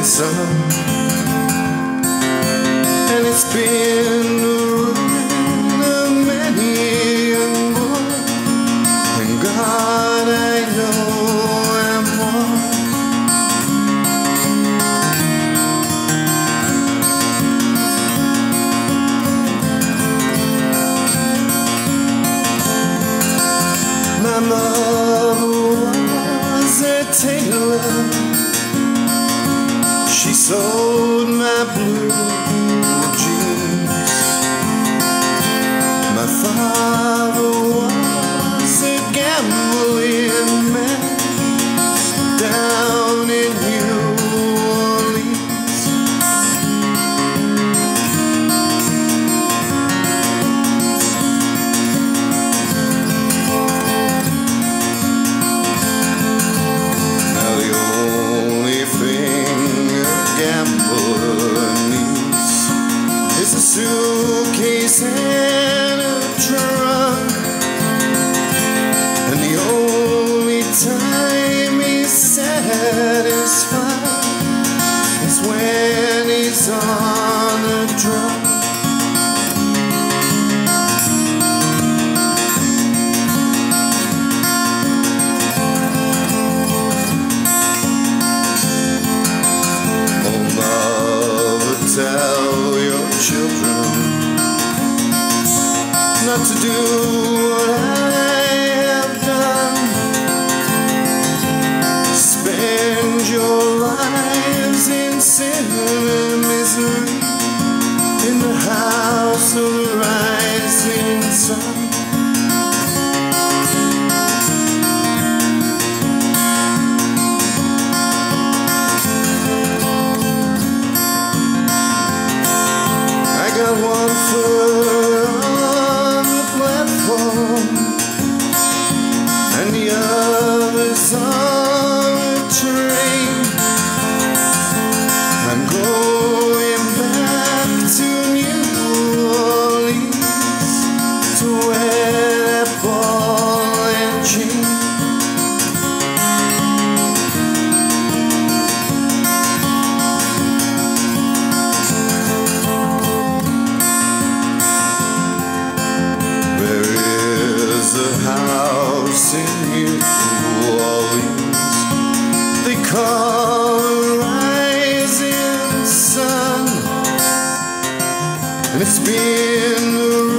and And it's been a many and more. And God I know I'm one. My mother was a tailor. Sewed my blue suitcase and a trunk. And the only time he's satisfied is when he's on a drunk. Oh, tell your children not to do what I have done. Spend your lives in sin and misery train. I'm going back to New Orleans to wear that ball and chain. There is a house in New and it's been